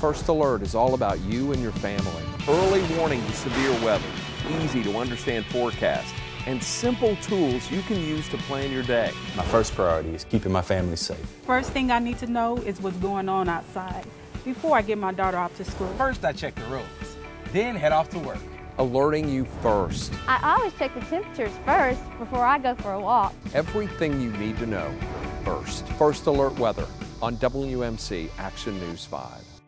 First Alert is all about you and your family. Early warning to severe weather, easy to understand forecast, and simple tools you can use to plan your day. My first priority is keeping my family safe. First thing I need to know is what's going on outside before I get my daughter off to school. First, I check the roads, then head off to work. Alerting you first. I always check the temperatures first before I go for a walk. Everything you need to know first. First Alert Weather on WMC Action News 5.